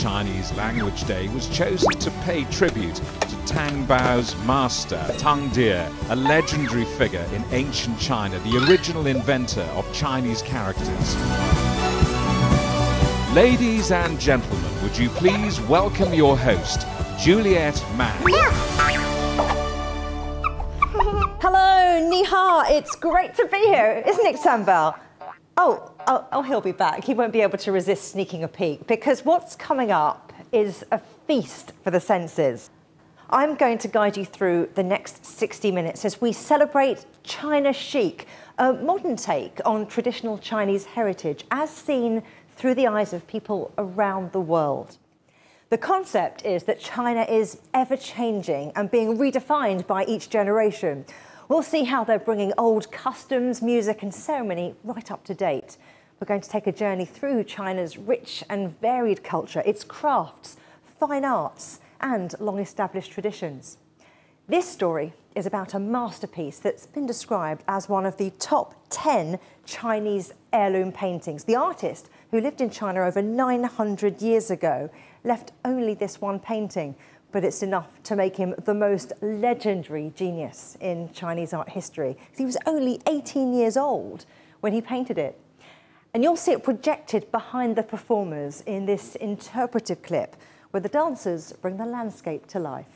Chinese Language Day was chosen to pay tribute to Tang Bao's master, Tang Dia, a legendary figure in ancient China, the original inventor of Chinese characters. Ladies and gentlemen, would you please welcome your host, Juliet Mann. Hello, Ni hao. It's great to be here, isn't it, Sambal? Oh, oh, oh, he'll be back. He won't be able to resist sneaking a peek because what's coming up is a feast for the senses. I'm going to guide you through the next 60 minutes as we celebrate China chic, a modern take on traditional Chinese heritage as seen through the eyes of people around the world. The concept is that China is ever changing and being redefined by each generation. We'll see how they're bringing old customs, music, and ceremony right up to date. We're going to take a journey through China's rich and varied culture, its crafts, fine arts, and long established traditions. This story is about a masterpiece that's been described as one of the top 10 Chinese heirloom paintings. The artist, who lived in China over 900 years ago, left only this one painting, but it's enough to make him the most legendary genius in Chinese art history. He was only 18 years old when he painted it. And you'll see it projected behind the performers in this interpretive clip where the dancers bring the landscape to life.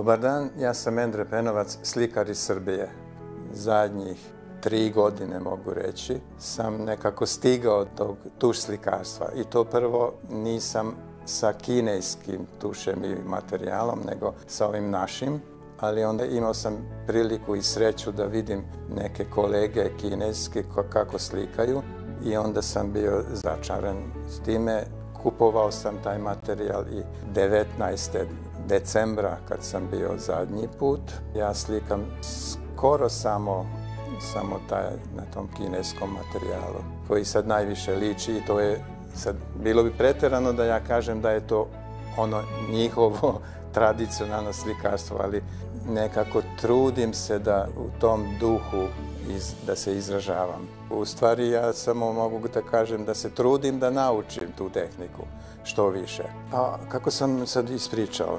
Dobar dan, ja sam Endre Penovac, slikar iz Srbije. Zadnjih tri godine, mogu reći, sam nekako stigao tog tuš slikarstva. I to prvo nisam sa kineskim tušem i materijalom, nego sa ovim našim. Ali onda imao sam priliku i sreću da vidim neke kolege kineske kako slikaju i onda sam bio začaran s time. Kupovao sam taj materijal i 19 decembra kad sam bio zadnji put. Ja slikam skoro samo, samo taj, na tom kineskom materijalu koji sad najviše liči i to je sad bilo bi pretjerano da ja kažem da je to ono njihovo tradicionalno slikarstvo, ali nekako trudim se da u tom duhu iz, da se izražavam. U stvari ja samo mogu da kažem da se trudim da naučim tu tehniku što više. A kako sam sad ispričao,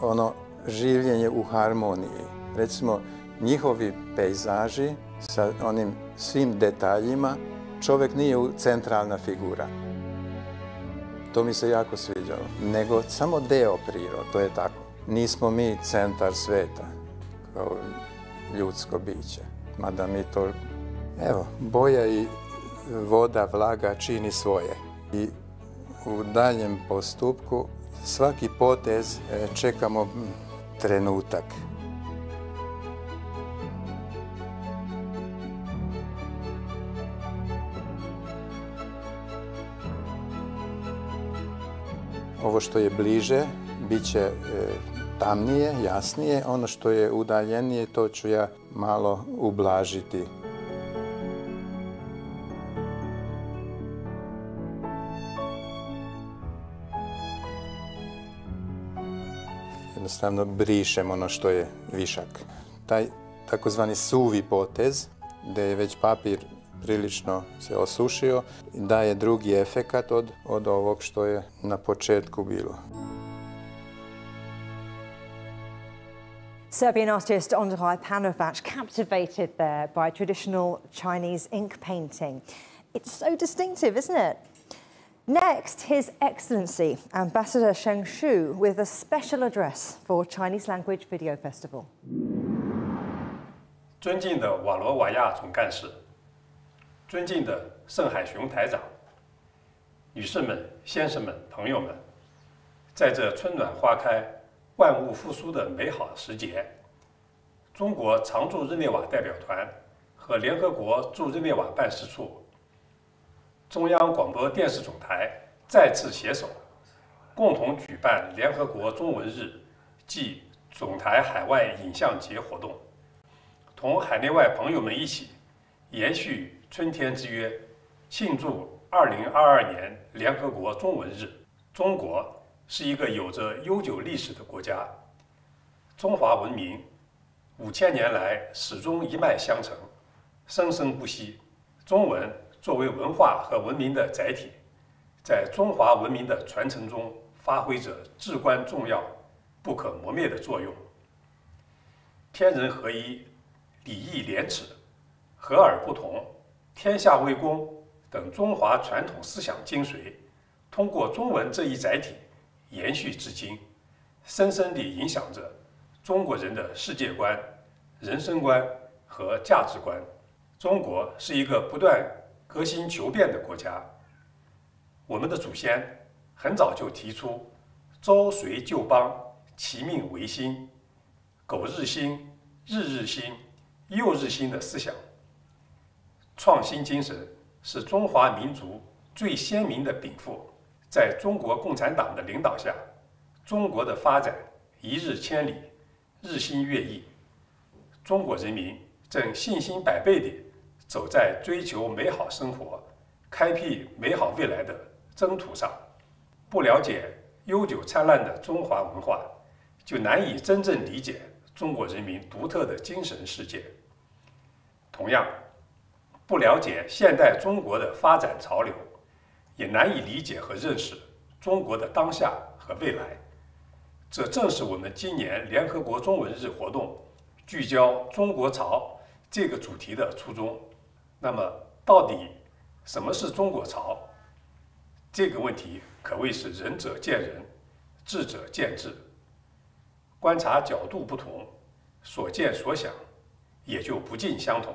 ono življenje u harmoniji. Recimo, njihovi pejzaži sa onim svim detaljima, čovjek nije centralna figura. To mi se jako sviđalo. Nego samo deo prirod, to je tako. Nismo mi centar sveta, kao ljudsko biće. Mada mi to, evo, boja i voda, vlaga čini svoje. I u daljem postupku svaki potez e, čekamo trenutak. Ovo što je bliže bit će e, tamnije, jasnije. Ono što je udaljenije to ću ja malo ublažiti. Jednostavno brišem ono što je višak. Taj takozvani suvi potez, je već papir prilično se osušio, daje drugi efekat od, ovog što je na početku bilo. Serbian artist Ondrej Panovac captivated there by traditional Chinese ink painting. It's so distinctive, isn't it? Next, His Excellency Ambassador Sheng Shu with a special address for Chinese Language Video Festival. 尊敬的瓦罗瓦亚总干事，尊敬的盛海雄台长，女士们、先生们、朋友们，在这春暖花开、万物复苏的美好时节，中国常驻日内瓦代表团和联合国驻日内瓦办事处。 中央广播电视总台再次携手，共同举办联合国中文日暨总台海外影像节活动，同海内外朋友们一起延续春天之约，庆祝2022年联合国中文日。中国是一个有着悠久历史的国家，中华文明五千年来始终一脉相承，生生不息。中文。作为文化和文明的载体，在中华文明的传承中发挥着至关重要、不可磨灭的作用。天人合一、礼义廉耻、和而不同、天下为公等中华传统思想精髓，通过中文这一载体延续至今，深深地影响着中国人的世界观、人生观和价值观。中国是一个不断。革新求变的国家，我们的祖先很早就提出“周随旧邦，其命维新，苟日新，日日新，又日新”的思想。创新精神是中华民族最鲜明的禀赋。在中国共产党的领导下，中国的发展一日千里，日新月异。中国人民正信心百倍地。走在追求美好生活、开辟美好未来的征途上，不了解悠久灿烂的中华文化，就难以真正理解中国人民独特的精神世界。同样，不了解现代中国的发展潮流，也难以理解和认识中国的当下和未来。这正是我们今年联合国中文日活动聚焦“中国潮”这个主题的初衷。那么，到底什么是中国潮？这个问题可谓是仁者见仁，智者见智。观察角度不同，所见所想也就不尽相同。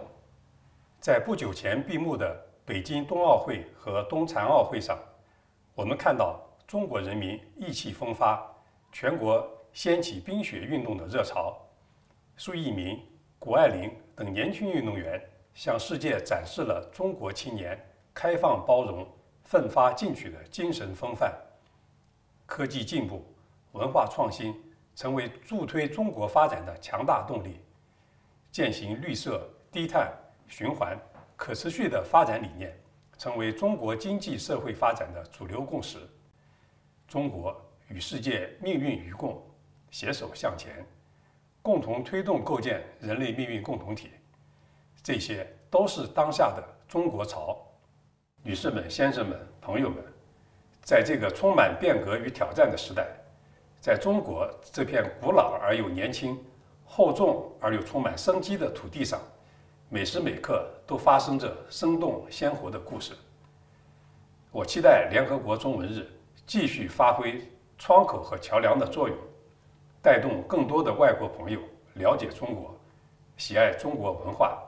在不久前闭幕的北京冬奥会和冬残奥会上，我们看到中国人民意气风发，全国掀起冰雪运动的热潮。苏翊鸣、谷爱凌等年轻运动员向世界展示了中国青年开放包容、奋发进取的精神风范。科技进步、文化创新成为助推中国发展的强大动力。践行绿色、低碳、循环、可持续的发展理念，成为中国经济社会发展的主流共识。中国与世界命运与共，携手向前。共同推动构建人类命运共同体，这些都是当下的中国潮。女士们、先生们、朋友们，在这个充满变革与挑战的时代，在中国这片古老而又年轻、厚重而又充满生机的土地上，每时每刻都发生着生动鲜活的故事。我期待联合国中文日继续发挥窗口和桥梁的作用。带动更多的外国朋友了解中国，喜爱中国文化，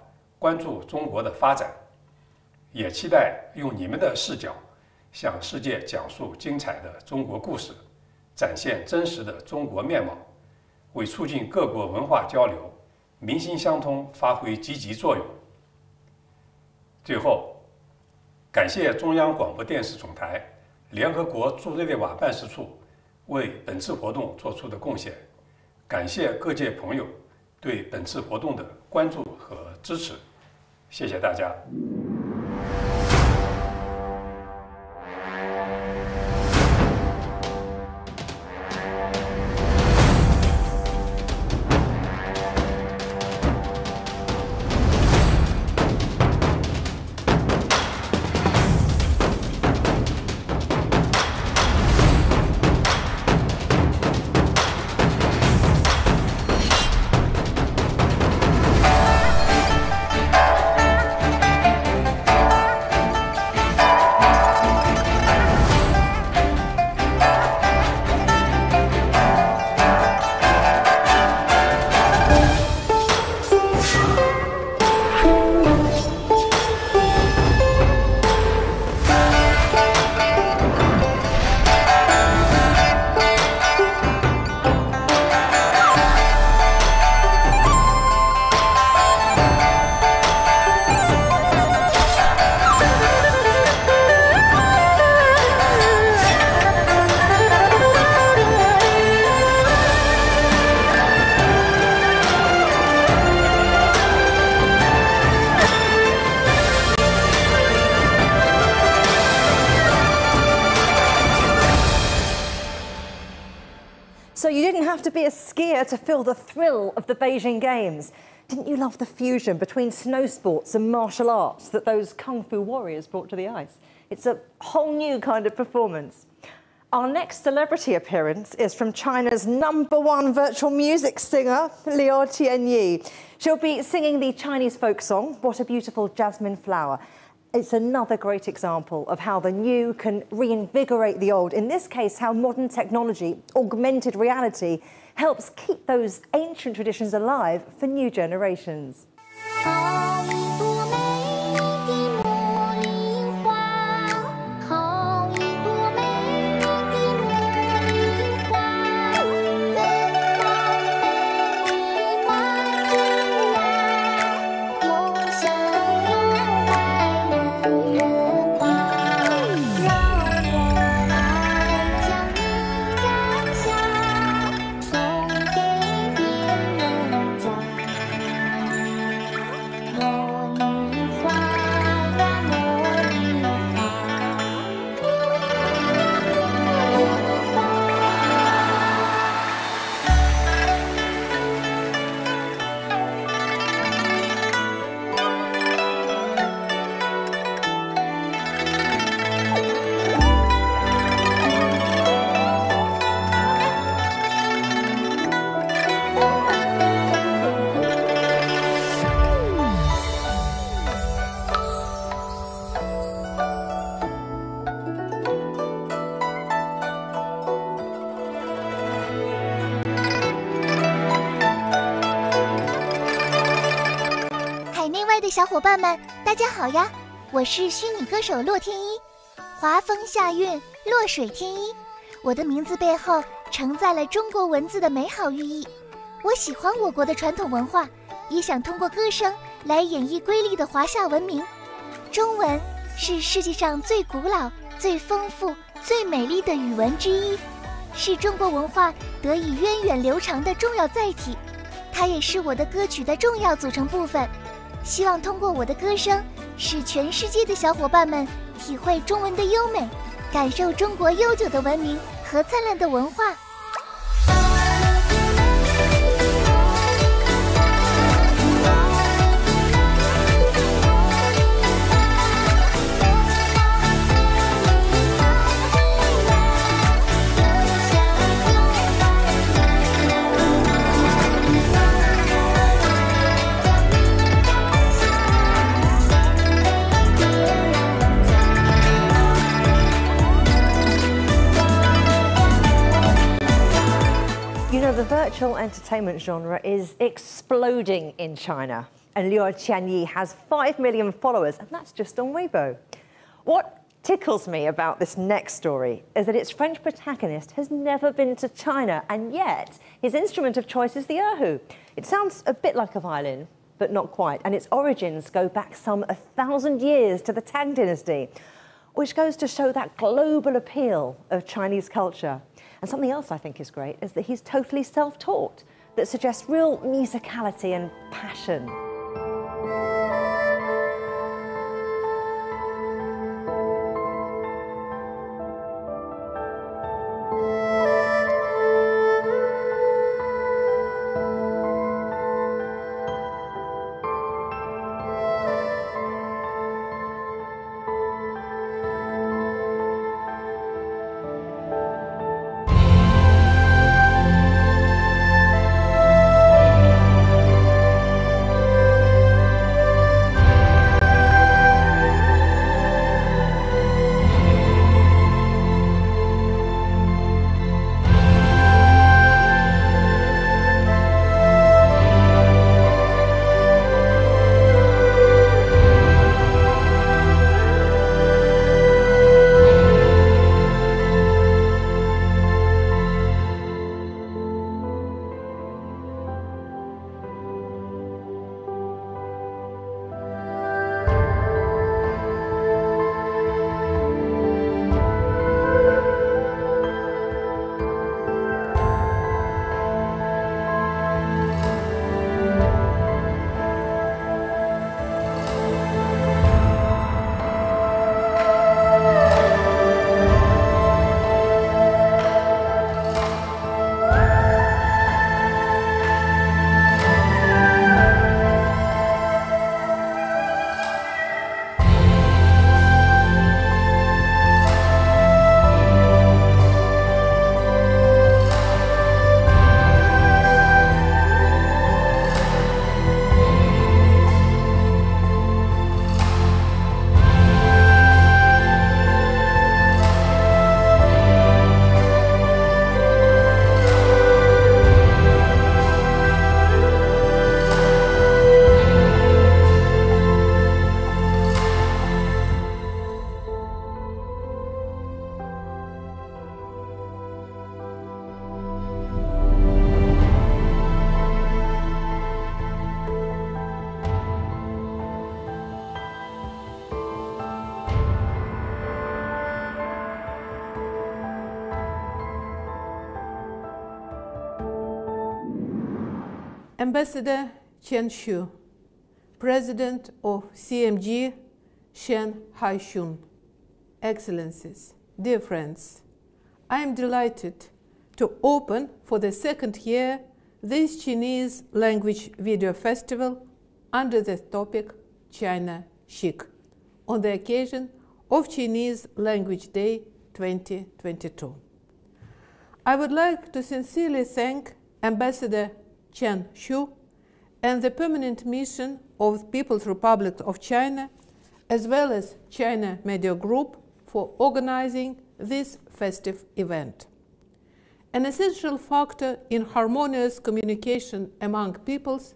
关注中国的发展，也期待用你们的视角向世界讲述精彩的中国故事，展现真实的中国面貌，为促进各国文化交流、民心相通发挥积极作用。最后，感谢中央广播电视总台、联合国驻日内瓦办事处。为本次活动做出的贡献，感谢各界朋友对本次活动的关注和支持，谢谢大家。Feel the thrill of the Beijing Games. Didn't you love the fusion between snow sports and martial arts that those Kung Fu warriors brought to the ice? It's a whole new kind of performance. Our next celebrity appearance is from China's number one virtual music singer, Liu Tianyi. She'll be singing the Chinese folk song, What a Beautiful Jasmine Flower. It's another great example of how the new can reinvigorate the old. In this case, how modern technology, augmented reality, helps keep those ancient traditions alive for new generations. 伴们，大家好呀！我是虚拟歌手洛天依，华风夏韵，洛水天依。我的名字背后承载了中国文字的美好寓意。我喜欢我国的传统文化，也想通过歌声来演绎瑰丽的华夏文明。中文是世界上最古老、最丰富、最美丽的语文之一，是中国文化得以源远流长的重要载体。它也是我的歌曲的重要组成部分。希望通过我的歌声，使全世界的小伙伴们体会中文的优美，感受中国悠久的文明和灿烂的文化。Entertainment genre is exploding in China. And Liu Qianyi has 5 million followers, and that's just on Weibo. What tickles me about this next story is that its French protagonist has never been to China, and yet his instrument of choice is the erhu. It sounds a bit like a violin, but not quite, and its origins go back some a thousand years to the Tang dynasty, which goes to show that global appeal of Chinese culture. And something else I think is great is that he's totally self taught, that suggests real musicality and passion. Ambassador Chen Shu, President of CMG Shen Haishun, Excellencies, dear friends, I am delighted to open for the second year this Chinese language video festival under the topic China Chic on the occasion of Chinese Language Day 2022. I would like to sincerely thank Ambassador Chen Shu and the permanent mission of the People's Republic of China, as well as China Media Group for organizing this festive event. An essential factor in harmonious communication among peoples,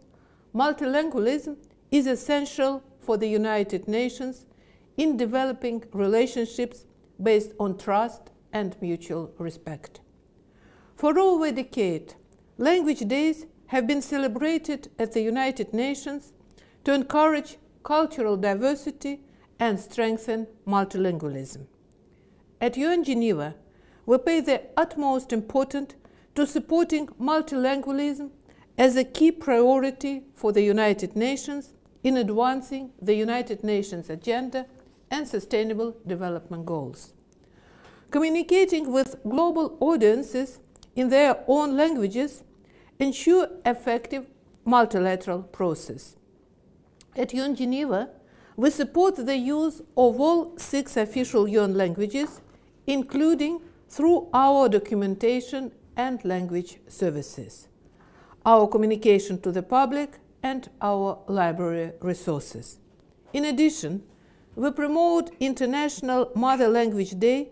multilingualism is essential for the United Nations in developing relationships based on trust and mutual respect. For over a decade, language days have been celebrated at the United Nations to encourage cultural diversity and strengthen multilingualism. At UN Geneva, we pay the utmost importance to supporting multilingualism as a key priority for the United Nations in advancing the United Nations agenda and sustainable development goals. Communicating with global audiences in their own languages ensure effective multilateral process. At UN Geneva, we support the use of all six official UN languages, including through our documentation and language services, our communication to the public, and our library resources. In addition, we promote International Mother Language Day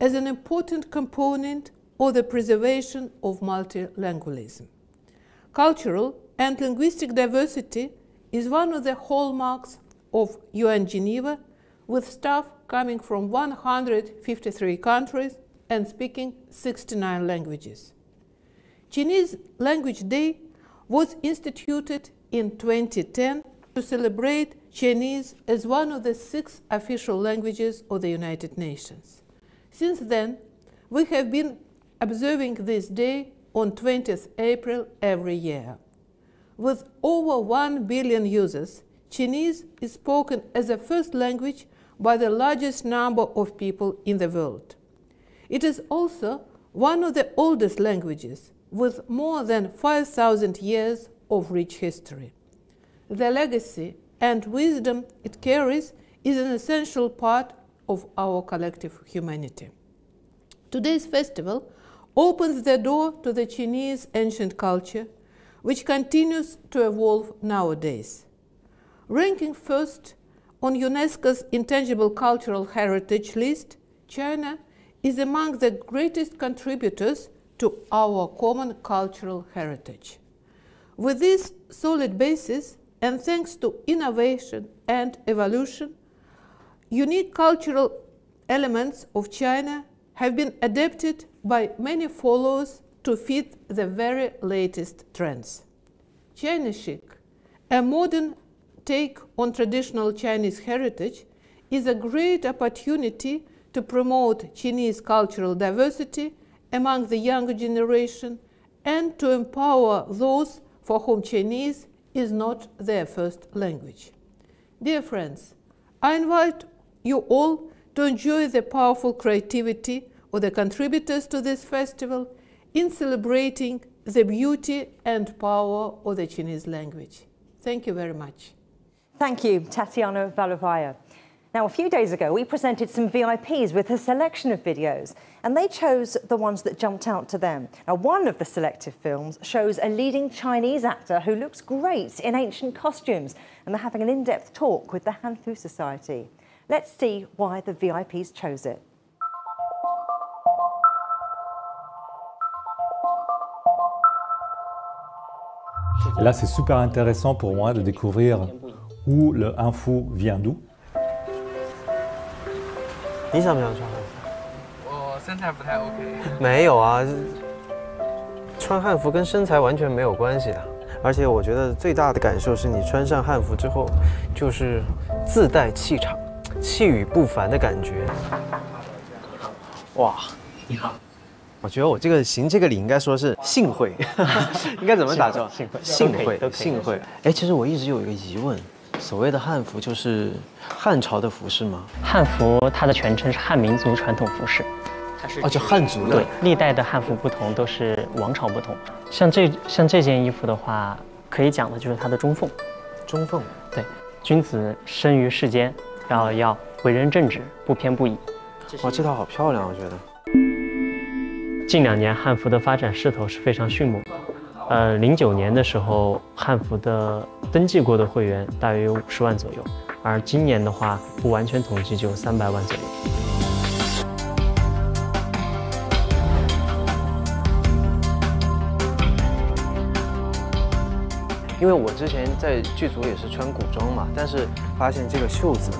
as an important component of the preservation of multilingualism. Cultural and linguistic diversity is one of the hallmarks of UN Geneva, with staff coming from 153 countries and speaking 69 languages. Chinese Language Day was instituted in 2010 to celebrate Chinese as one of the six official languages of the United Nations. Since then, we have been observing this day on 20th April every year. With over 1 billion users, Chinese is spoken as a first language by the largest number of people in the world. It is also one of the oldest languages with more than 5,000 years of rich history. The legacy and wisdom it carries is an essential part of our collective humanity. Today's festival opens the door to the Chinese ancient culture, which continues to evolve nowadays. Ranking first on UNESCO's Intangible Cultural Heritage list, China is among the greatest contributors to our common cultural heritage. With this solid basis, and thanks to innovation and evolution, unique cultural elements of China have been adapted by many followers to fit the very latest trends. China chic, a modern take on traditional Chinese heritage, is a great opportunity to promote Chinese cultural diversity among the younger generation and to empower those for whom Chinese is not their first language. Dear friends, I invite you all to enjoy the powerful creativity of the contributors to this festival in celebrating the beauty and power of the Chinese language. Thank you very much. Thank you, Tatiana Valovaya. Now, a few days ago, we presented some VIPs with a selection of videos, and they chose the ones that jumped out to them. Now, one of the selective films shows a leading Chinese actor who looks great in ancient costumes, and they're having an in-depth talk with the Hanfu Society. Let's see why the VIPs chose it. Là, c'est super intéressant pour moi de découvrir où le info vient d'où. 你想不想穿汉服？我身材不太 OK。没有啊，穿汉服跟身材完全没有关系的。而且我觉得最大的感受是你穿上汉服之后，就是自带气场，气宇不凡的感觉。哇，你好。我觉得我这个行这个礼应该说是幸会，应该怎么打造？幸会，幸会，幸会。哎，其实我一直有一个疑问，所谓的汉服就是汉朝的服饰吗？汉服它的全称是汉民族传统服饰，它是哦，就汉族的。对，历代的汉服不同，都是王朝不同。像这像这件衣服的话，可以讲的就是它的中缝。中缝，对，君子生于世间，然后要为人正直，不偏不倚。哇，这套好漂亮，我觉得。近两年汉服的发展势头是非常迅猛。呃，零九年的时候，汉服的登记过的会员大约有五十万左右，而今年的话，不完全统计就有三百万左右。因因为我之前在剧组也是穿古装嘛，但是发现这个袖子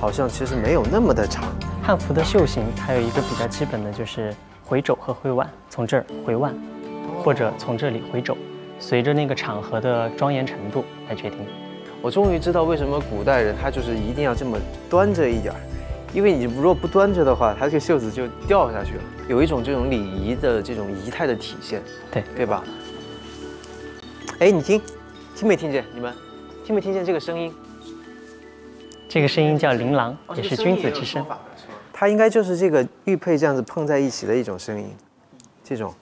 好像其实没有那么的长。汉服的袖型还有一个比较基本的就是回肘和回腕，从这儿回腕，或者从这里回肘，随着那个场合的庄严程度来决定。我终于知道为什么古代人他就是一定要这么端着一点儿，因为你如果不端着的话，他这个袖子就掉下去了，有一种这种礼仪的这种仪态的体现，对对吧？哎，你听，听没听见？你们听没听见这个声音？这个声音叫琳琅，也是君子之声。它应该就是这个玉佩这样子碰在一起的一种声音，这种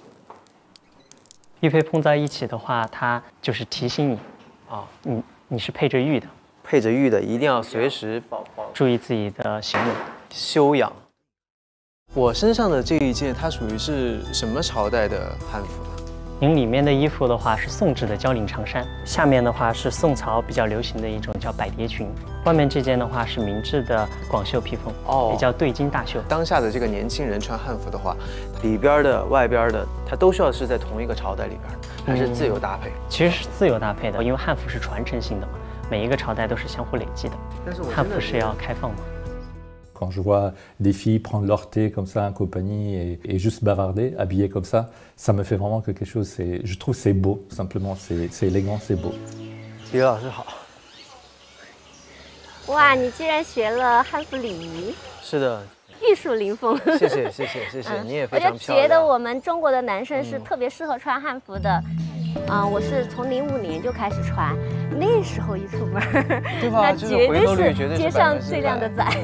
玉佩碰在一起的话，它就是提醒你，啊，你你是配着玉的，配着玉的，一定要随时注意自己的行为修养。我身上的这一件，它属于是什么朝代的汉服？您里面的衣服的话是宋制的交领长衫，下面的话是宋朝比较流行的一种叫百蝶裙，外面这件的话是明制的广袖披风，哦，也叫对襟大袖。当下的这个年轻人穿汉服的话，里边的、外边的，它都需要是在同一个朝代里边，还是自由搭配？其实是自由搭配的，因为汉服是传承性的嘛，每一个朝代都是相互累积的。但是汉服是要开放嘛。Quand je vois des filles prendre leur thé comme ça en compagnie et, et juste bavarder, habillées comme ça, ça me fait vraiment quelque chose. C'est, je trouve c'est beau, simplement, c'est, c'est élégant, c'est beau. 李老师好。哇，你居然学了汉服礼仪？是的。玉树临风。谢谢谢谢谢谢，你也非常漂亮。我就觉得我们中国的男生是特别适合穿汉服的。 啊，我是从零五年就开始穿，那时候一出门，那绝对是街上最靓的仔。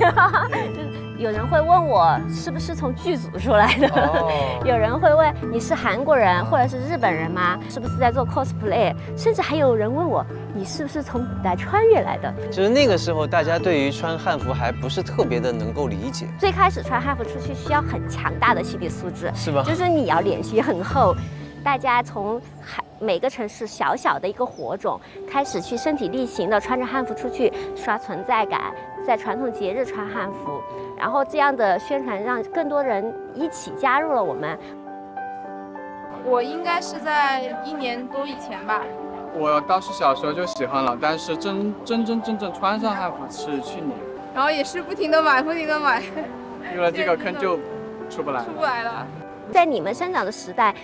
有人会问我是不是从剧组出来的，有人会问你是韩国人或者是日本人吗？是不是在做 cosplay？甚至还有人问我你是不是从古代穿越来的？就是那个时候，大家对于穿汉服还不是特别的能够理解。最开始穿汉服出去需要很强大的心理素质，是吧？就是你要脸皮很厚。大家从海每个城市小小的一个火种开始去身体力行的穿着汉服出去刷存在感，在传统节日穿汉服，然后这样的宣传让更多人一起加入了我们。我应该是在一年多以前吧。我倒是小时候就喜欢了，但是真真真正正穿上汉服是去年。然后也是不停的买，不停的买。入了这个坑就出不来。出不来了。在你们生长的时代。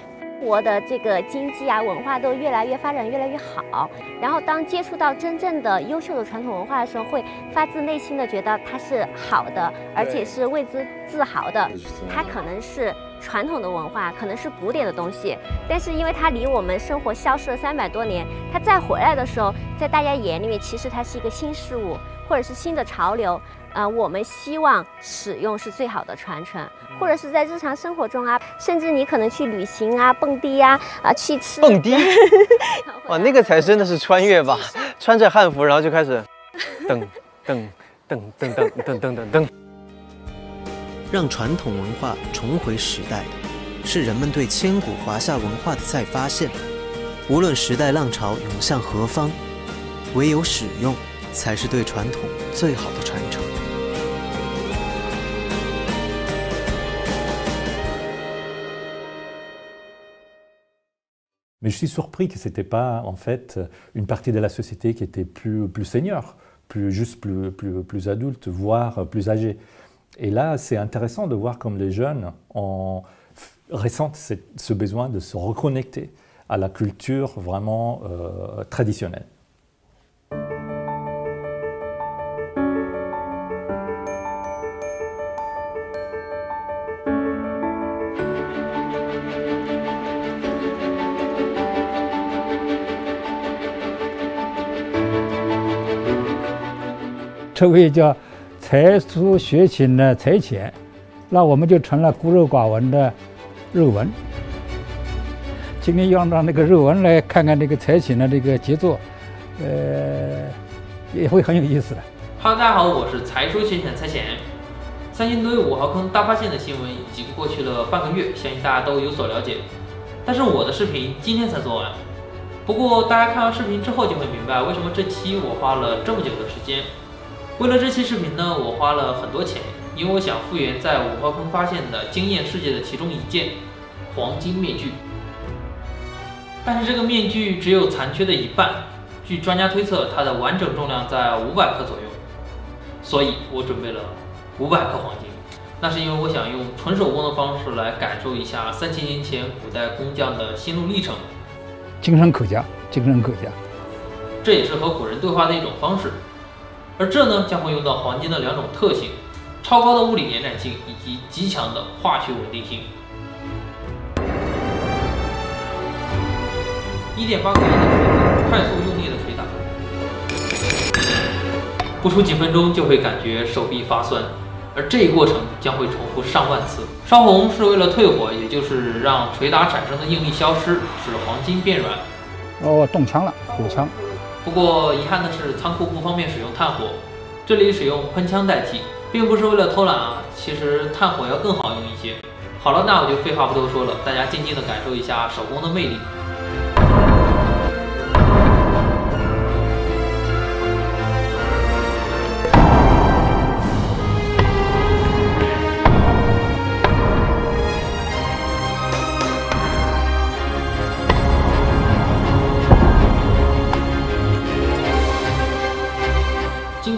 国的这个经济啊，文化都越来越发展，越来越好。然后当接触到真正的优秀的传统文化的时候，会发自内心的觉得它是好的，而且是为之自豪的。它可能是传统的文化，可能是古典的东西，但是因为它离我们生活消失了三百多年，它再回来的时候，在大家眼里面，其实它是一个新事物，或者是新的潮流。啊，我们希望使用是最好的传承，或者是在日常生活中啊，甚至你可能去旅行啊、蹦迪呀、啊去吃蹦迪，哇，那个才真的是穿越吧！穿着汉服，然后就开始噔噔噔噔噔噔噔噔噔。让传统文化重回时代的，是人们对千古华夏文化的再发现。无论时代浪潮涌向何方，唯有使用，才是对传统最好的传承。Mais je suis surpris que ce n'était pas en fait une partie de la société qui était plus, plus senior, plus, juste plus, plus, plus adulte, voire plus âgé. Et là, c'est intéressant de voir comme les jeunes ressentent ce besoin de se reconnecter à la culture vraiment euh, traditionnelle. 这位叫才疏学浅的才浅，那我们就成了孤陋寡闻的肉文。今天要让那个肉文来看看这个才浅的这个杰作，呃，也会很有意思的。Hello，大家好，我是才疏学浅的才浅。三星堆五号坑大发现的新闻已经过去了半个月，相信大家都有所了解。但是我的视频今天才做完。不过大家看完视频之后就会明白，为什么这期我花了这么久的时间。为了这期视频呢，我花了很多钱，因为我想复原在五号坑发现的惊艳世界的其中一件黄金面具。但是这个面具只有残缺的一半，据专家推测，它的完整重量在五百克左右。所以我准备了五百克黄金。那是因为我想用纯手工的方式来感受一下三千年前古代工匠的心路历程，精神可嘉，精神可嘉。这也是和古人对话的一种方式。而这呢，将会用到黄金的两种特性：超高的物理延展性以及极强的化学稳定性。一点八克的锤子，快速用力的捶打，不出几分钟就会感觉手臂发酸。而这一过程将会重复上万次。烧红是为了退火，也就是让捶打产生的应力消失，使黄金变软。哦，动枪了，补枪。不过遗憾的是，仓库不方便使用炭火，这里使用喷枪代替，并不是为了偷懒啊，其实炭火要更好用一些。好了，那我就废话不多说了，大家静静的感受一下手工的魅力。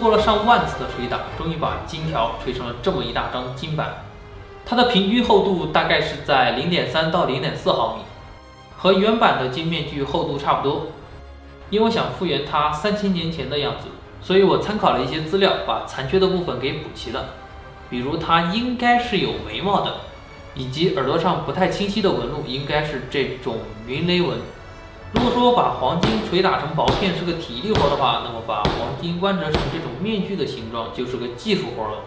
过了上万次的捶打，终于把金条锤成了这么一大张金板。它的平均厚度大概是在零点三到零点四毫米，和原版的金面具厚度差不多。因为想复原它三千年前的样子，所以我参考了一些资料，把残缺的部分给补齐了。比如它应该是有眉毛的，以及耳朵上不太清晰的纹路应该是这种云雷纹。如果说把黄金捶打成薄片是个体力活的话，那么把黄金弯折成这种面具的形状就是个技术活了。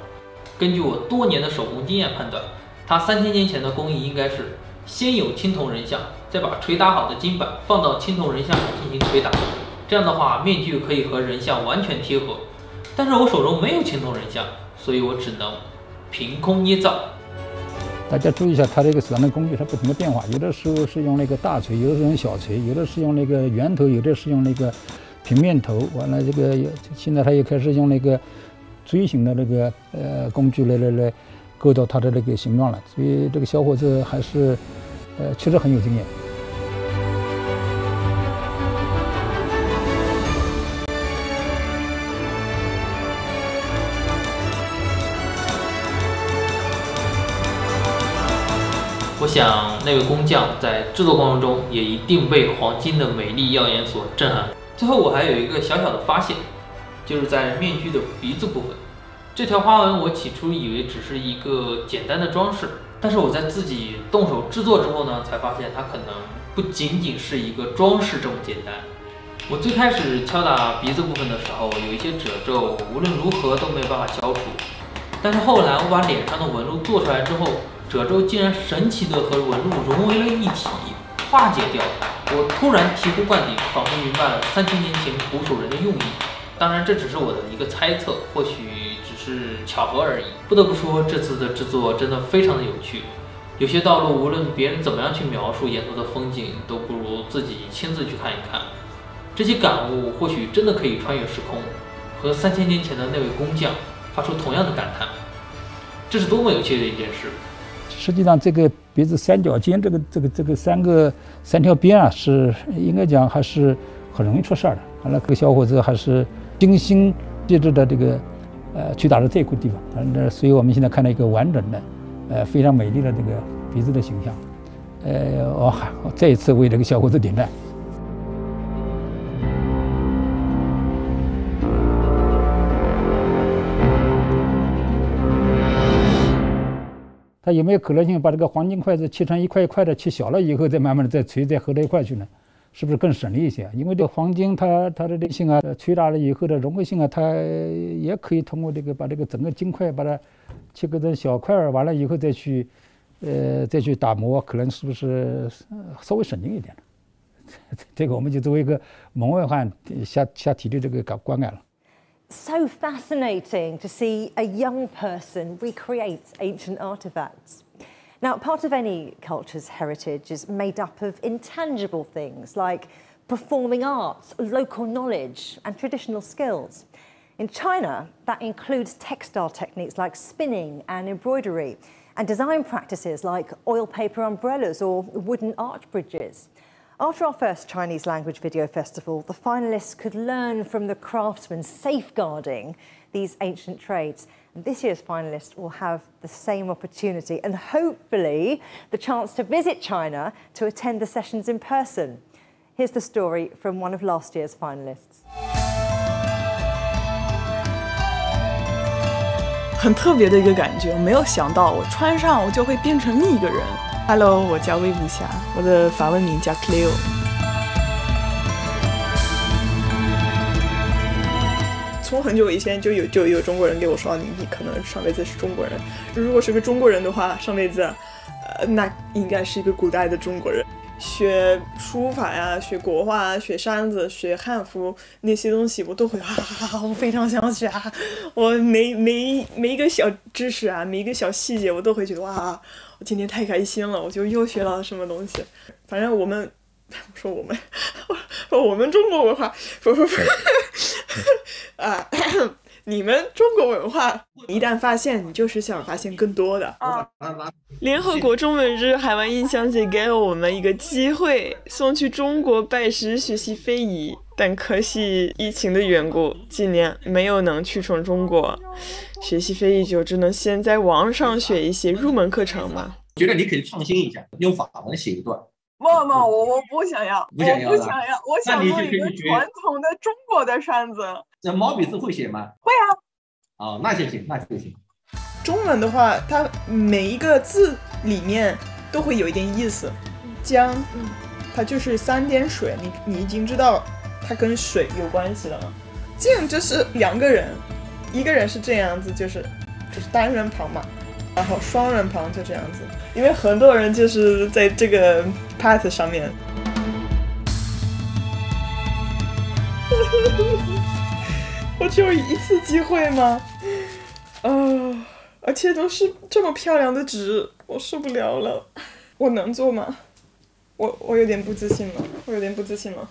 根据我多年的手工经验判断，它三千年前的工艺应该是先有青铜人像，再把捶打好的金板放到青铜人像上进行捶打，这样的话面具可以和人像完全贴合。但是我手中没有青铜人像，所以我只能凭空捏造。大家注意一下，他这个手上的工具它不停的变化，有的时候是用那个大锤，有的是用小锤，有的是用那个圆头，有的是用那个平面头。完了，这个现在他又开始用那个锥形的那个呃工具来来来构造它的那个形状了。所以这个小伙子还是呃确实很有经验。想那位工匠在制作过程中也一定被黄金的美丽耀眼所震撼。最后我还有一个小小的发现，就是在面具的鼻子部分，这条花纹我起初以为只是一个简单的装饰，但是我在自己动手制作之后呢，才发现它可能不仅仅是一个装饰这么简单。我最开始敲打鼻子部分的时候，有一些褶皱，无论如何都没有办法消除，但是后来我把脸上的纹路做出来之后。褶皱竟然神奇的和纹路融为了一体，化解掉了。我突然醍醐灌顶，仿佛明白了三千年前捕鼠人的用意。当然，这只是我的一个猜测，或许只是巧合而已。不得不说，这次的制作真的非常的有趣。有些道路，无论别人怎么样去描述沿途的风景，都不如自己亲自去看一看。这些感悟或许真的可以穿越时空，和三千年前的那位工匠发出同样的感叹。这是多么有趣的一件事！实际上，这个鼻子三角尖，这个这个这个三个三条边啊，是应该讲还是很容易出事儿的。完了，这个小伙子还是精心细致的这个呃去打的这块地方，那所以我们现在看到一个完整的呃非常美丽的这个鼻子的形象。呃，我还再一次为这个小伙子点赞。有没有可能性把这个黄金筷子切成一块一块的，切小了以后再慢慢的再锤再合到一块去呢？是不是更省力一些？因为这黄金它它的韧性啊，捶打了以后的融合性啊，它也可以通过这个把这个整个金块把它切割成小块儿，完了以后再去呃再去打磨，可能是不是稍微省劲一点 这个我们就作为一个门外汉瞎瞎提的这个感观感了。So fascinating to see a young person recreate ancient artifacts. Now, part of any culture's heritage is made up of intangible things like performing arts, local knowledge, and traditional skills. In China, that includes textile techniques like spinning and embroidery, and design practices like oil paper umbrellas or wooden arch bridges. After our first Chinese language video festival, the finalists could learn from the craftsmen safeguarding these ancient trades. And this year's finalists will have the same opportunity and hopefully the chance to visit China to attend the sessions in person. Here's the story from one of last year's finalists. Hello，我叫魏无暇，我的法文名叫 Cleo。从很久以前就有就有中国人给我说，你你可能上辈子是中国人。如果是个中国人的话，上辈子，呃，那应该是一个古代的中国人。学书法呀，学国画，学扇子，学汉服那些东西我都会 啊，我非常想学啊，我每每每一个小知识啊，每一个小细节我都会觉得哇，我今天太开心了，我就又学到了什么东西。反正我们说我们，我们中国文化不不不 啊。你们中国文化一旦发现，你就是想发现更多的。联合国中文日海外印象节给了我们一个机会，送去中国拜师学习非遗，但可惜疫情的缘故，今年没有能去成中国学习非遗，就只能先在网上学一些入门课程嘛。觉得你可以创新一下，用法文写一段。不不，我我不想要，不想要，不想要，我想做一个传统的中国的扇子。那毛笔字会写吗？会啊。哦，那就行，那就行。中文的话，它每一个字里面都会有一点意思。江，它就是三点水，你你已经知道它跟水有关系了吗？静就是两个人，一个人是这样子，就是就是单人旁嘛，然后双人旁就这样子。因为很多人就是在这个 path 上面。我只有一次机会吗？啊，而且都是这么漂亮的纸，我受不了了。我能做吗？我我有点不自信了，我有点不自信了。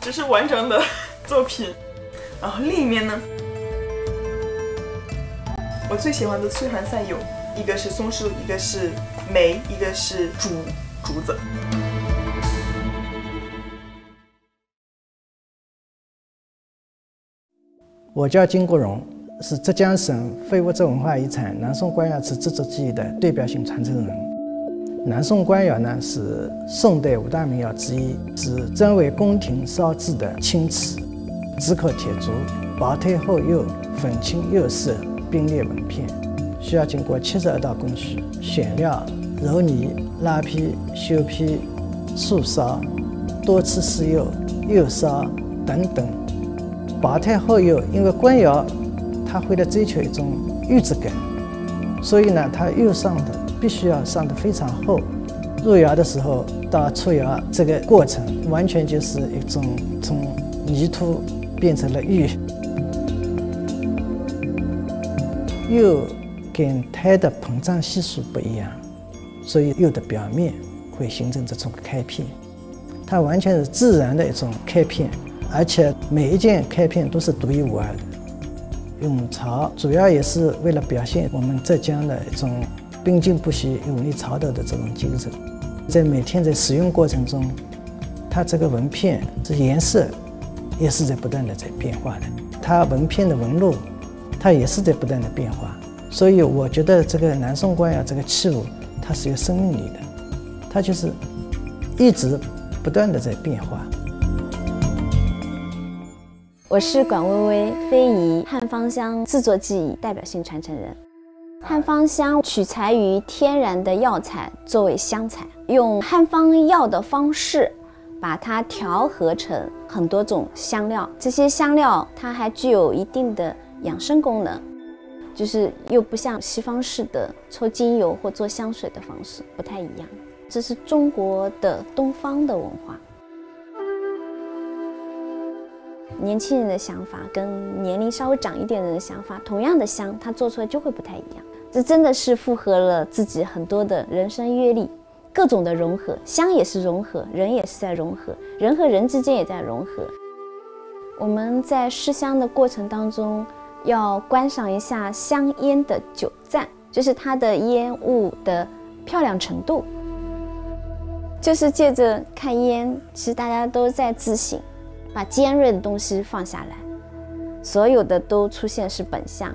这是完整的 作品，然后另一面呢，我最喜欢的催寒赛有一个是松树，一个是梅，一个是竹竹子。我叫金国荣，是浙江省非物质文化遗产南宋官窑瓷制作技艺的代表性传承人。南宋官窑呢是宋代五大名窑之一，是专为宫廷烧制的青瓷，紫口铁足，薄胎厚釉，粉青釉色，冰裂纹片，需要经过七十二道工序：选料、揉泥、拉坯、修坯、素烧、多次试釉、釉烧等等。薄胎厚釉，因为官窑它为了追求一种玉质感，所以呢，它釉上的必须要上的非常厚。入窑的时候到出窑这个过程，完全就是一种从泥土变成了玉。釉跟胎的膨胀系数不一样，所以釉的表面会形成这种开片，它完全是自然的一种开片。而且每一件开片都是独一无二的。永潮主要也是为了表现我们浙江的一种冰静不息、永立潮头的这种精神。在每天在使用过程中，它这个纹片这颜色也是在不断的在变化的。它纹片的纹路，它也是在不断的变化。所以我觉得这个南宋官窑这个器物，它是有生命力的，它就是一直不断的在变化。我是管薇薇，非遗汉方香制作技艺代表性传承人。汉方香取材于天然的药材作为香材，用汉方药的方式把它调和成很多种香料。这些香料它还具有一定的养生功能。就是又不像西方式的抽精油或做香水的方式，不太一样。这是中国的东方的文化。年轻人的想法跟年龄稍微长一点人的想法，同样的香，它做出来就会不太一样。这真的是符合了自己很多的人生阅历，各种的融合，香也是融合，人也是在融合，人和人之间也在融合。我们在试香的过程当中，要观赏一下香烟的久站，就是它的烟雾的漂亮程度。就是借着看烟，其实大家都在自省。把尖锐的东西放下来，所有的都出现是本相，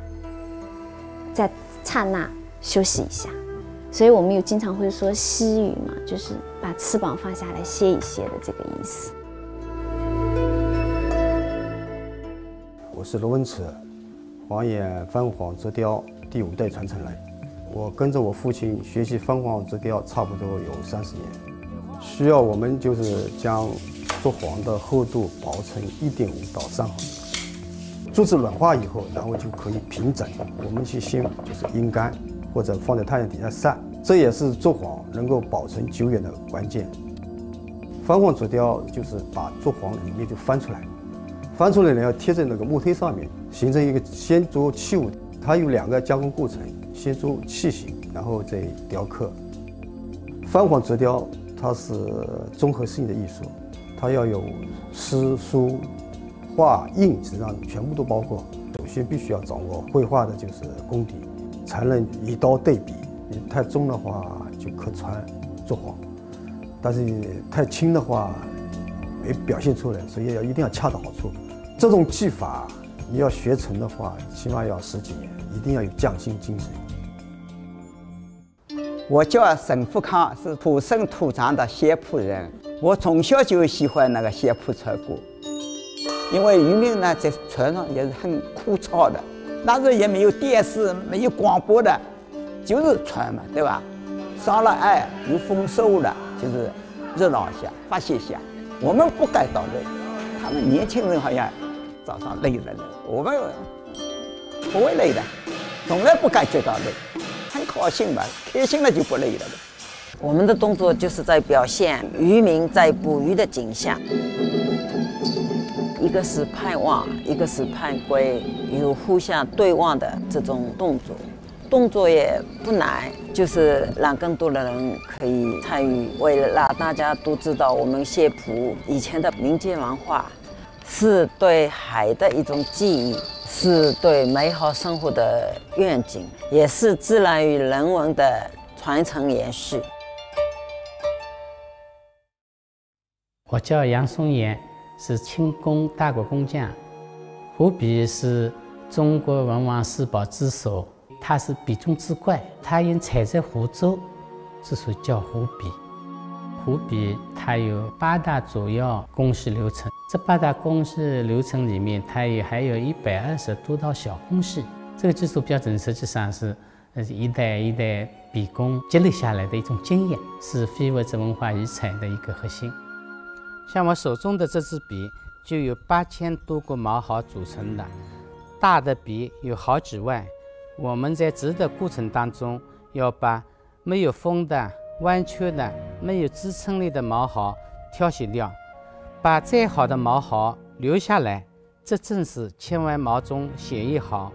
在刹那休息一下。所以我们有经常会说西语嘛，就是把翅膀放下来歇一歇的这个意思。我是罗文池，黄眼翻黄折雕第五代传承人。我跟着我父亲学习翻黄折雕，差不多有三十年。需要我们就是将。做黄的厚度薄成一点五到三毫米，竹子软化以后，然后就可以平整。我们去先就是阴干，或者放在太阳底下晒，这也是做黄能够保存久远的关键。翻黄竹雕就是把做黄里面就翻出来，翻出来呢要贴在那个木推上面，形成一个先做器物。它有两个加工过程，先做器型，然后再雕刻。翻黄竹雕它是综合性的艺术。它要有诗书画印，实际上全部都包括。首先必须要掌握绘画的就是功底，才能一刀对比。你太重的话就可穿作黄，但是你太轻的话没表现出来，所以要一定要恰到好处。这种技法你要学成的话，起码要十几年，一定要有匠心精神。我叫沈富康，是土生土长的西浦人。我从小就喜欢那个西浦船过，因为渔民呢在船上也是很枯燥的，那时候也没有电视，没有广播的，就是船嘛，对吧？上了岸有丰收了，就是热闹一下，发泄一下。我们不感到累，他们年轻人好像早上累了累，我们不会累的，从来不感觉到累，很高兴嘛，开心了就不累了。我们的动作就是在表现渔民在捕鱼的景象，一个是盼望，一个是盼归，有互相对望的这种动作，动作也不难，就是让更多的人可以参与，为了让大家都知道我们谢浦以前的民间文化，是对海的一种记忆，是对美好生活的愿景，也是自然与人文的传承延续。我叫杨松岩，是清宫大国工匠。湖笔是中国文王四宝之首，它是笔中之怪。它因采在湖州，之所以叫湖笔。湖笔它有八大主要工序流程，这八大工序流程里面，它有还有一百二十多道小工序。这个技术标准实际上是呃一代一代笔工积累下来的一种经验，是非物质文化遗产的一个核心。像我手中的这支笔，就有八千多个毛毫组成的，大的笔有好几万。我们在织的过程当中，要把没有锋的、弯曲的、没有支撑力的毛毫挑选掉，把再好的毛毫留下来。这正是千万毛中选一毫。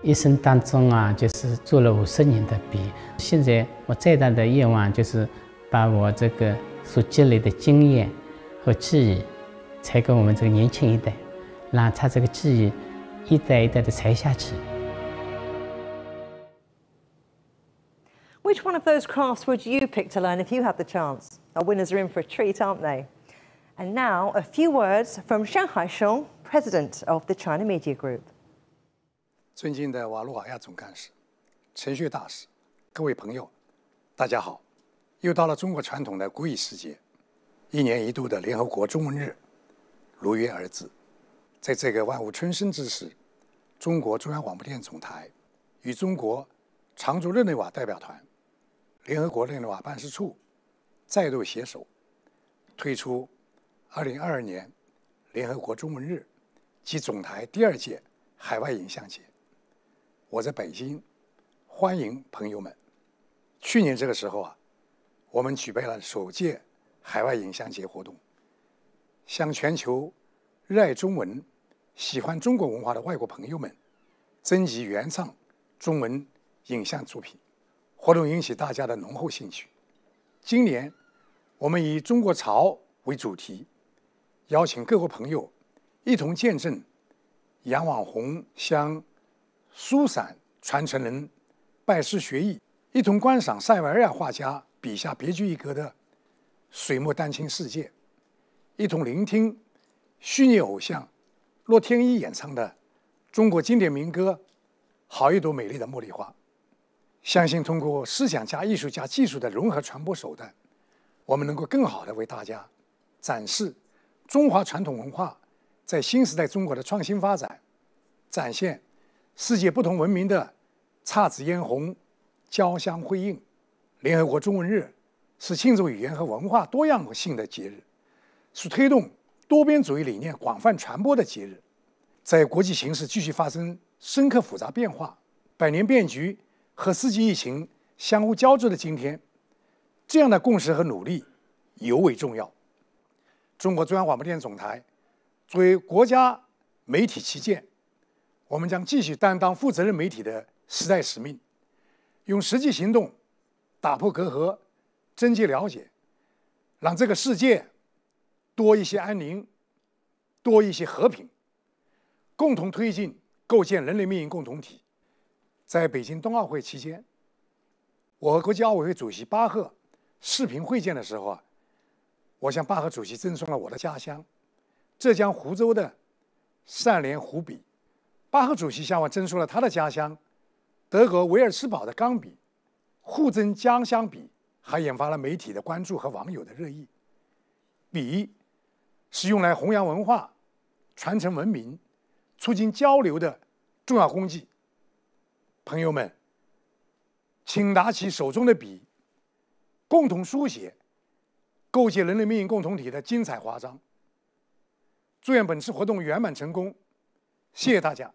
一生当中啊，就是做了五十年的笔。现在我最大的愿望就是把我这个所积累的经验。和记忆，传给我们这个年轻一代，让他这个记忆一代一代的传下去。Which one of those crafts would you pick to learn if you had the chance? Our winners are in for a treat, aren't they? And now, a few words from Shanghai Haisheng, president of the China Media Group. 尊敬的瓦卢瓦亚总干事、陈旭大使、各位朋友，大家好！又到了中国传统的古语时节。一年一度的联合国中文日如约而至，在这个万物春生之时，中国中央广播电总台与中国常驻日内瓦代表团、联合国日内瓦办事处再度携手，推出二零二二年联合国中文日及总台第二届海外影像节，我在北京欢迎朋友们。去年这个时候啊，我们举办了首届海外影像节活动，向全球热爱中文、喜欢中国文化的外国朋友们征集原创中文影像作品。活动引起大家的浓厚兴趣。今年，我们以“中国潮”为主题，邀请各国朋友一同见证杨网红向书散传承人拜师学艺，一同观赏塞维尔画家笔下别具一格的水墨丹青世界，一同聆听虚拟偶像洛天依演唱的中国经典民歌《好一朵美丽的茉莉花》。相信通过思想加艺术加技术的融合传播手段，我们能够更好的为大家展示中华传统文化在新时代中国的创新发展，展现世界不同文明的姹紫嫣红、交相辉映。联合国中文日是庆祝语言和文化多样性的节日，是推动多边主义理念广泛传播的节日。在国际形势继续发生深刻复杂变化、百年变局。和世纪疫情相互交织的今天，这样的共识和努力尤为重要。中国中央广播电视总台作为国家媒体旗舰，我们将继续担当负责任媒体的时代使命，用实际行动打破隔阂，增进了解，让这个世界多一些安宁，多一些和平，共同推进构建人类命运共同体。在北京冬奥会期间，我和国际奥委会主席巴赫视频会见的时候啊，我向巴赫主席赠送了我的家乡浙江湖州的善莲湖笔，巴赫主席向我赠送了他的家乡德国维尔茨堡的钢笔，互赠家乡笔，还引发了媒体的关注和网友的热议。笔是用来弘扬文化、传承文明、促进交流的重要工具。朋友们，请拿起手中的笔，共同书写构建人类命运共同体的精彩华章。祝愿本次活动圆满成功，谢谢大家。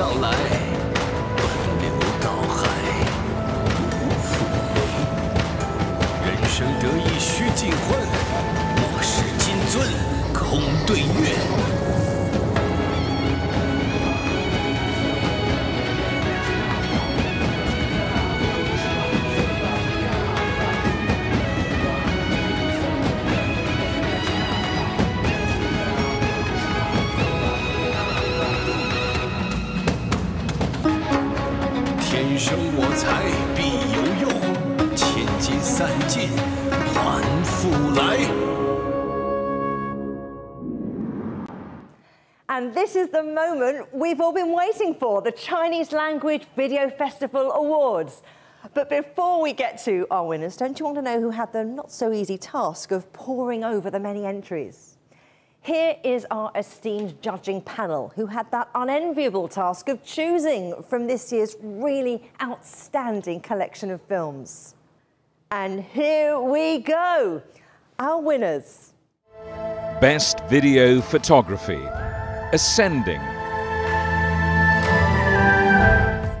向来，奔流到海不复回。人生得意须尽欢，莫使金樽空对月。This is the moment we've all been waiting for the Chinese Language Video Festival Awards. But before we get to our winners, don't you want to know who had the not so easy task of poring over the many entries? Here is our esteemed judging panel who had that unenviable task of choosing from this year's really outstanding collection of films. And here we go. Our winners. Best Video Photography Ascending.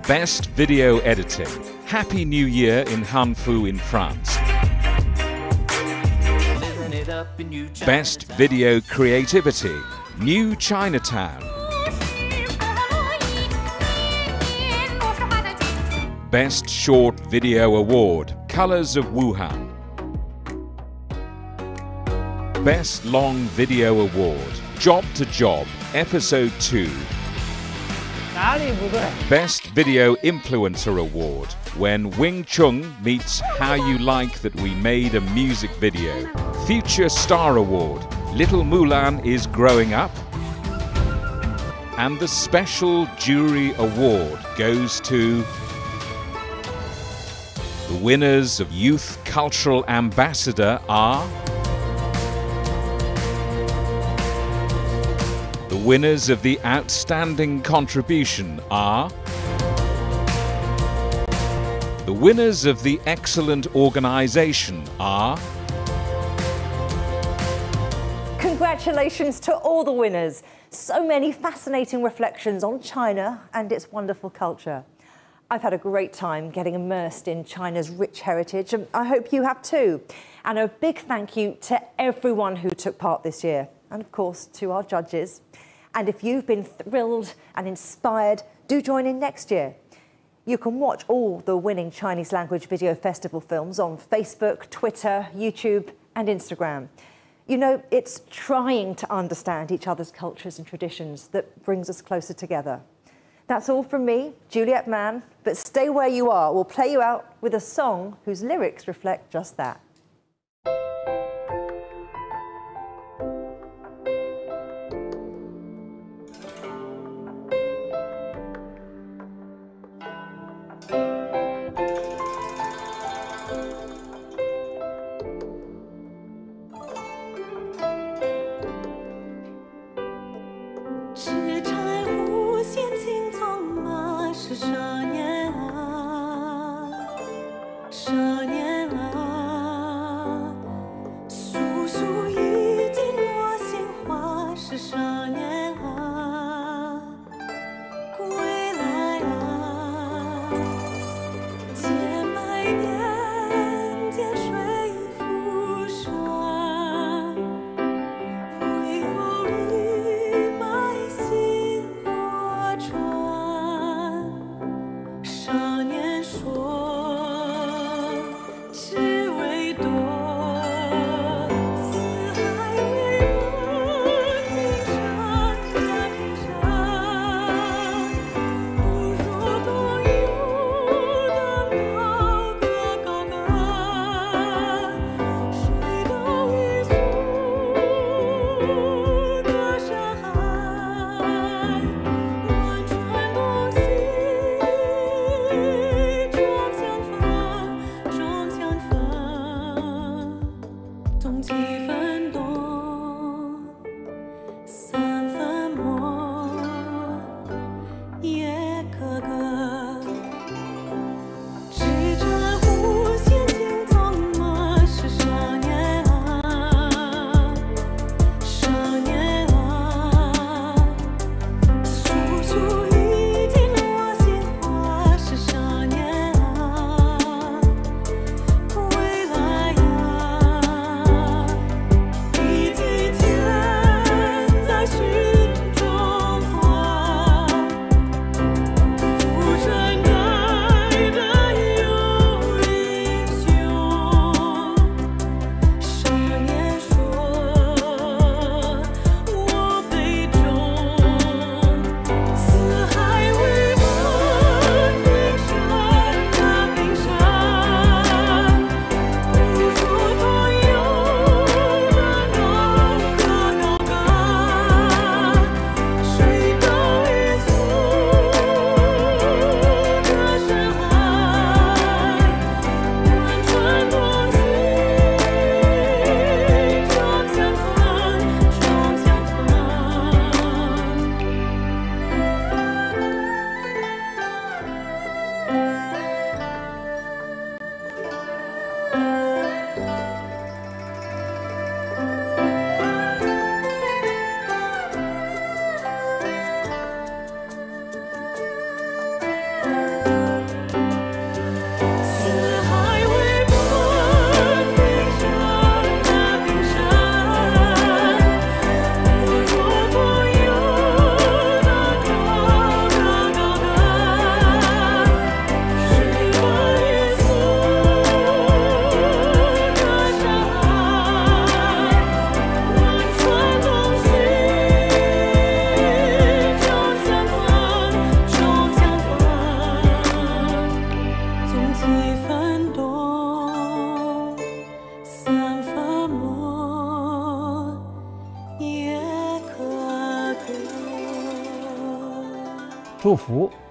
Best Video Editing Happy New Year in Hanfu in France. Best Video Creativity New Chinatown. Best Short Video Award Colors of Wuhan. Best Long Video Award Job to Job, Episode 2. Best Video Influencer Award when Wing Chun meets How You Like That We Made a Music Video. Future Star Award Little Mulan is Growing Up. And the Special Jury Award goes to the winners of Youth Cultural Ambassador are. Winners of the Outstanding Contribution are. The winners of the Excellent Organisation are. Congratulations to all the winners. So many fascinating reflections on China and its wonderful culture. I've had a great time getting immersed in China's rich heritage, and I hope you have too. And a big thank you to everyone who took part this year, and of course to our judges. And if you've been thrilled and inspired, do join in next year. You can watch all the winning Chinese language video festival films on Facebook, Twitter, YouTube, and Instagram. You know, it's trying to understand each other's cultures and traditions that brings us closer together. That's all from me, Juliet Mann, but stay where you are. We'll play you out with a song whose lyrics reflect just that.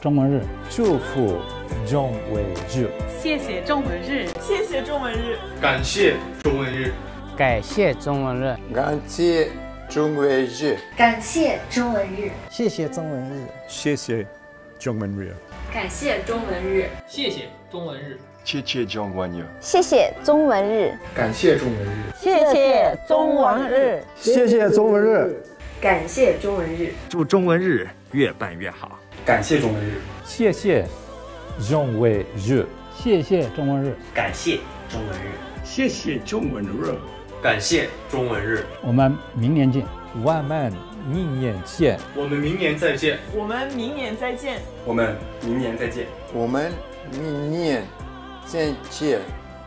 中文日，祝福中文日，谢谢中文日，谢谢中文日，感谢中文日，感谢中文日，感谢中文日，感谢中文日，谢谢中文日，谢谢中文日，感谢中文日，谢谢中文日，谢谢中文日，谢谢中文日，感谢中文日，谢谢中文日，谢谢中文日，感谢中文日，祝中文日越办越好。感谢中文日，谢谢中文日，谢谢中文日，感谢中文日，谢谢中文日，感谢中文日。我们明年见，我们明年见，我们明年再见，我们明年再见，我们明年再见，我们明年再见，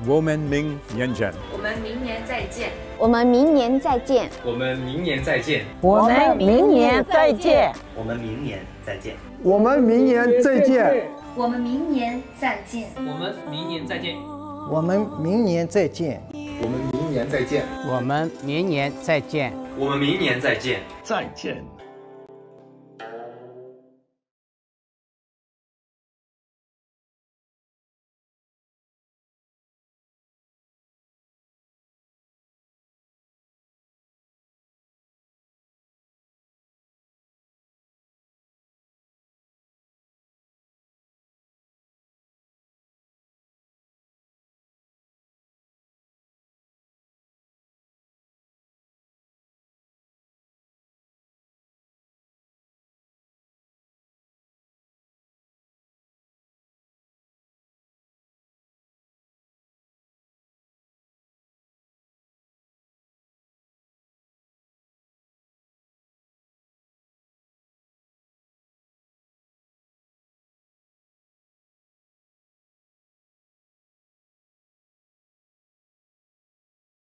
我们明年见，我们明年再见，我们明年再见，我们明年再见，我们明年再见，我们明年再见，我们明年再见，我们明年再见，我们明年再见，我们明年再见，我们明年再见，我们明年再见，我们明年再见，再见。